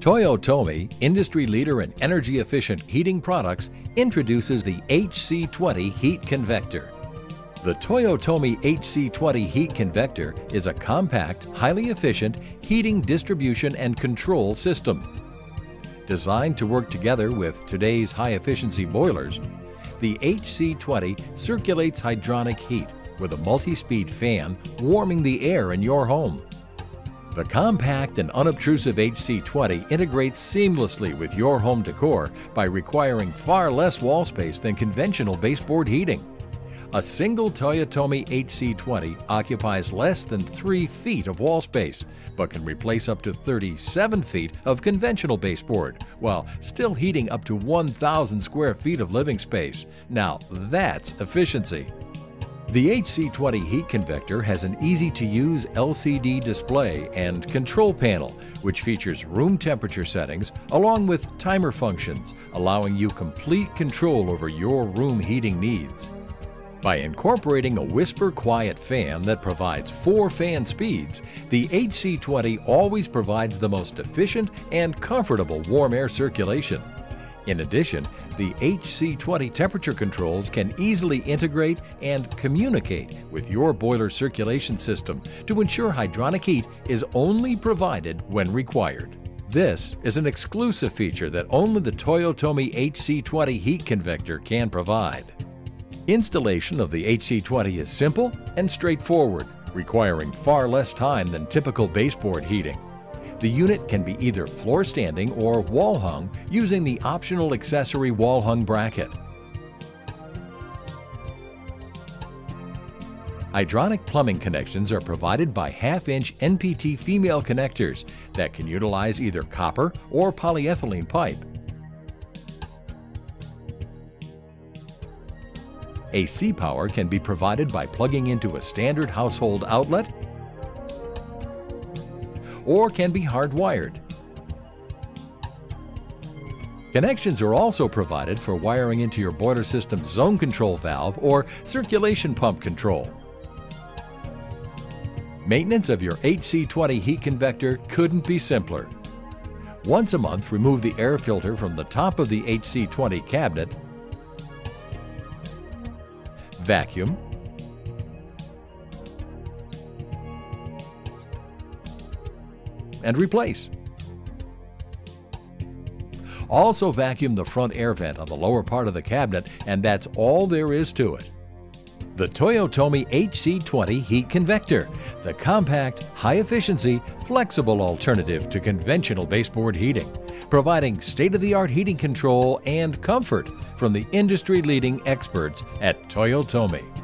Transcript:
Toyotomi, industry leader in energy efficient heating products, introduces the HC20 Heat Convector. The Toyotomi HC20 Heat Convector is a compact, highly efficient heating distribution and control system. Designed to work together with today's high-efficiency boilers, the HC20 circulates hydronic heat with a multi-speed fan warming the air in your home. The compact and unobtrusive HC20 integrates seamlessly with your home decor by requiring far less wall space than conventional baseboard heating. A single Toyotomi HC20 occupies less than 3 feet of wall space, but can replace up to 37 feet of conventional baseboard, while still heating up to 1,000 square feet of living space. Now that's efficiency. The HC20 heat convector has an easy-to-use LCD display and control panel, which features room temperature settings along with timer functions, allowing you complete control over your room heating needs. By incorporating a whisper quiet fan that provides four fan speeds, the HC20 always provides the most efficient and comfortable warm air circulation. In addition, the HC20 temperature controls can easily integrate and communicate with your boiler circulation system to ensure hydronic heat is only provided when required. This is an exclusive feature that only the Toyotomi HC20 heat convector can provide. Installation of the HC20 is simple and straightforward, requiring far less time than typical baseboard heating. The unit can be either floor standing or wall hung using the optional accessory wall hung bracket. Hydronic plumbing connections are provided by half-inch NPT female connectors that can utilize either copper or polyethylene pipe. AC power can be provided by plugging into a standard household outlet or can be hardwired. Connections are also provided for wiring into your boiler system's zone control valve or circulation pump control. Maintenance of your HC20 heat convector couldn't be simpler. Once a month, remove the air filter from the top of the HC20 cabinet vacuum, and replace. Also vacuum the front air vent on the lower part of the cabinet and that's all there is to it. The Toyotomi HC20 Heat Convector, the compact, high-efficiency, flexible alternative to conventional baseboard heating, providing state-of-the-art heating control and comfort from the industry-leading experts at Toyotomi.